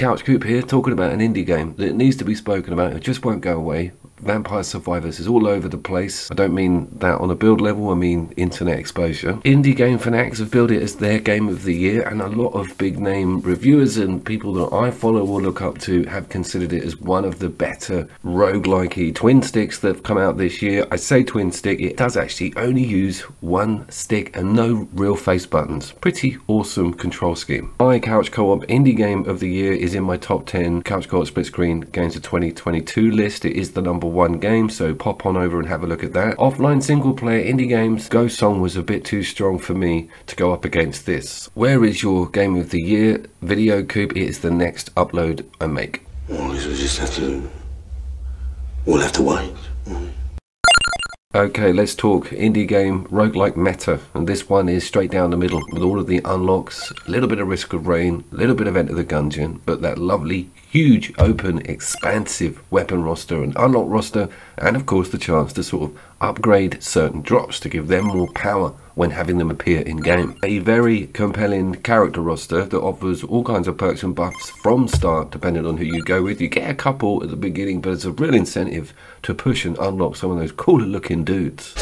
Couch Coop here, talking about an indie game that needs to be spoken about. It just won't go away. Vampire Survivors is all over the place. I don't mean that on a build level, I mean internet exposure. Indie game fanatics have billed it as their game of the year, and a lot of big name reviewers and people that I follow or look up to have considered it as one of the better roguelike twin sticks that have come out this year. I say twin stick, it does actually only use one stick and no real face buttons. Pretty awesome control scheme. My Couch Co-op indie game of the year is in my top 10 Couch Co-op split screen games of 2022 list. It is the number one game, so pop on over and have a look at that. Offline single player indie games, Ghost Song was a bit too strong for me to go up against this. Where is your game of the year? Video Coop, it is the next upload I make. Well, we just have to. We'll have to wait. Okay, let's talk indie game roguelike meta. And this one is straight down the middle with all of the unlocks, a little bit of Risk of Rain, a little bit of Enter the Gungeon, but that lovely, huge, open, expansive weapon roster and unlock roster, and of course the chance to sort of upgrade certain drops to give them more power when having them appear in game. A very compelling character roster that offers all kinds of perks and buffs from start depending on who you go with. You get a couple at the beginning but it's a real incentive to push and unlock some of those cooler looking dudes.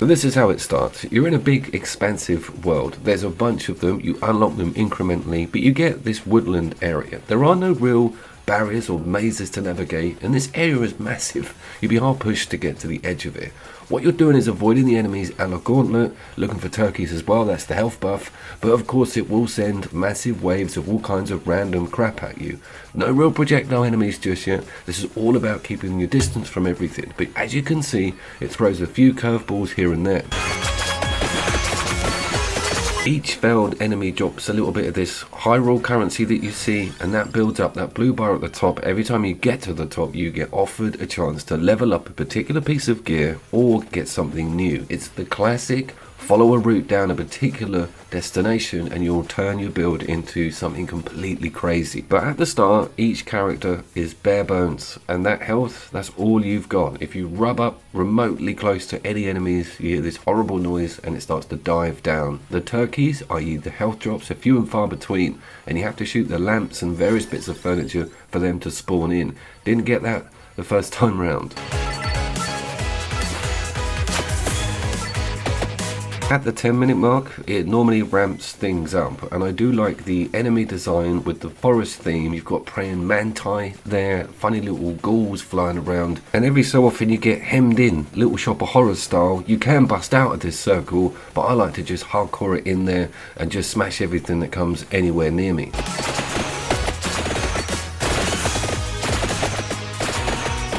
So this is how it starts. You're in a big expansive world. There's a bunch of them. You unlock them incrementally, but you get this woodland area. There are no real barriers or mazes to navigate, and this area is massive. You'd be hard pushed to get to the edge of it. What you're doing is avoiding the enemies and a gauntlet, looking for turkeys as well, that's the health buff, but of course it will send massive waves of all kinds of random crap at you. No real projectile enemies just yet, this is all about keeping your distance from everything, but as you can see, it throws a few curveballs here and there. Each failed enemy drops a little bit of this high roll currency that you see and that builds up that blue bar at the top. Every time you get to the top you get offered a chance to level up a particular piece of gear or get something new. It's the classic follow a route down a particular destination and you'll turn your build into something completely crazy. But at the start, each character is bare bones and that health, that's all you've got. If you rub up remotely close to any enemies, you hear this horrible noise and it starts to dive down. The turkeys, i.e. the health drops, are few and far between and you have to shoot the lamps and various bits of furniture for them to spawn in. Didn't get that the first time round. At the 10 minute mark, it normally ramps things up, and I do like the enemy design with the forest theme. You've got praying manti there, funny little ghouls flying around, and every so often you get hemmed in, Little Shop of Horror style. You can bust out of this circle, but I like to just hardcore it in there and just smash everything that comes anywhere near me.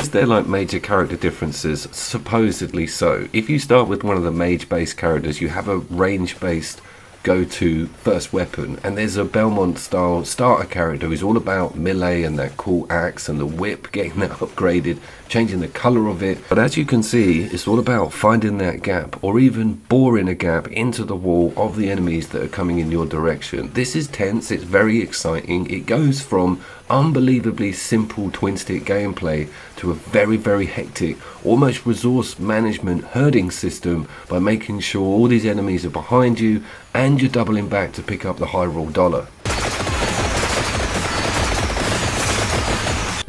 Is there like major character differences? Supposedly so. If you start with one of the mage based characters, you have a range based go to first weapon, and there's a Belmont style starter character who's all about melee and that cool axe and the whip, getting that upgraded, changing the color of it. But as you can see, it's all about finding that gap or even boring a gap into the wall of the enemies that are coming in your direction. This is tense, it's very exciting. It goes from unbelievably simple twin stick gameplay to a very very hectic almost resource management herding system by making sure all these enemies are behind you and you're doubling back to pick up the high roll dollar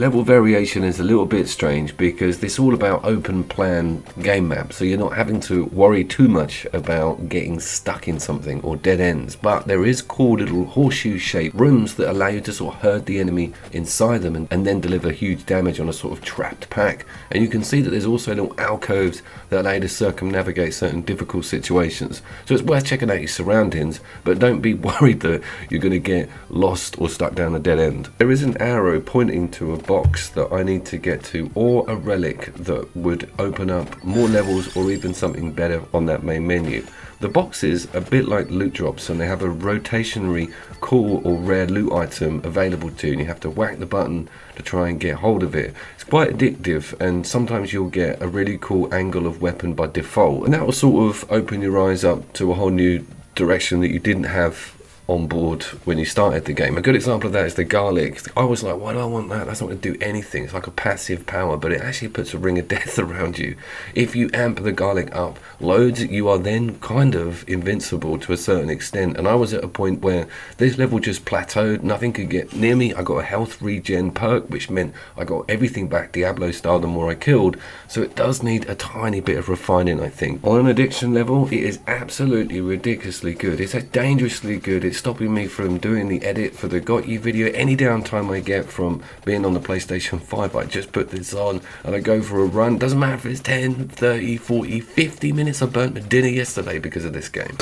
Level variation is a little bit strange because it's all about open plan game map, so you're not having to worry too much about getting stuck in something or dead ends. But there is cool little horseshoe shaped rooms that allow you to sort of herd the enemy inside them and, and then deliver huge damage on a sort of trapped pack. And you can see that there's also little alcoves that allow you to circumnavigate certain difficult situations. So it's worth checking out your surroundings, but don't be worried that you're going to get lost or stuck down a dead end. There is an arrow pointing to a box that I need to get to or a relic that would open up more levels or even something better on that main menu. The boxes are a bit like loot drops and they have a rotationary cool or rare loot item available to you and you have to whack the button to try and get hold of it. It's quite addictive and sometimes you'll get a really cool angle of weapon by default and that will sort of open your eyes up to a whole new direction that you didn't have on board when you started the game. A good example of that is the garlic. I was like, why do I want that? That's not going to do anything. It's like a passive power, but it actually puts a ring of death around you. If you amp the garlic up loads, you are then kind of invincible to a certain extent. And I was at a point where this level just plateaued. Nothing could get near me. I got a health regen perk, which meant I got everything back Diablo style the more I killed. So it does need a tiny bit of refining, I think. On an addiction level, it is absolutely ridiculously good. It's dangerously good. It's stopping me from doing the edit for the Got You video. Any downtime I get from being on the PlayStation 5, I just put this on and I go for a run. Doesn't matter if it's 10, 30, 40, 50 minutes. I burnt my dinner yesterday because of this game.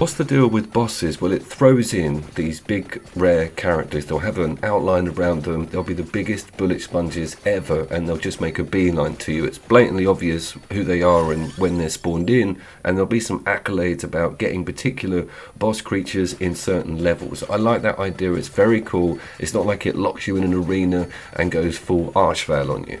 What's the deal with bosses? Well, it throws in these big, rare characters. They'll have an outline around them. They'll be the biggest bullet sponges ever, and they'll just make a beeline to you. It's blatantly obvious who they are and when they're spawned in, and there'll be some accolades about getting particular boss creatures in certain levels. I like that idea. It's very cool. It's not like it locks you in an arena and goes full Archvale on you.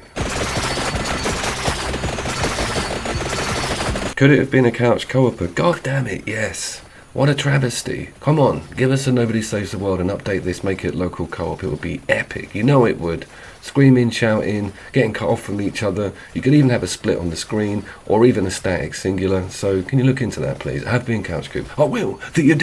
Could it have been a couch co-op? God damn it, yes. What a travesty. Come on, give us a Nobody Saves the World and update this, make it local co-op. It would be epic. You know it would. Screaming, shouting, getting cut off from each other. You could even have a split on the screen or even a static singular. So can you look into that, please? Have been Couch Coop. I will. The you.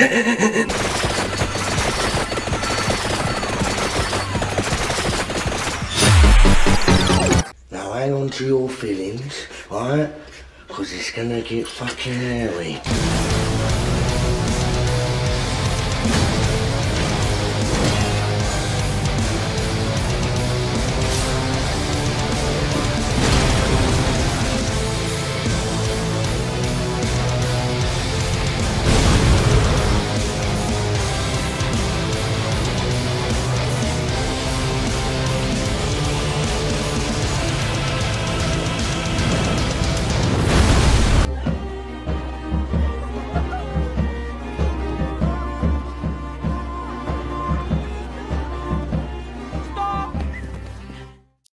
Now hang on to your feelings, alright? Because it's gonna get fucking hairy.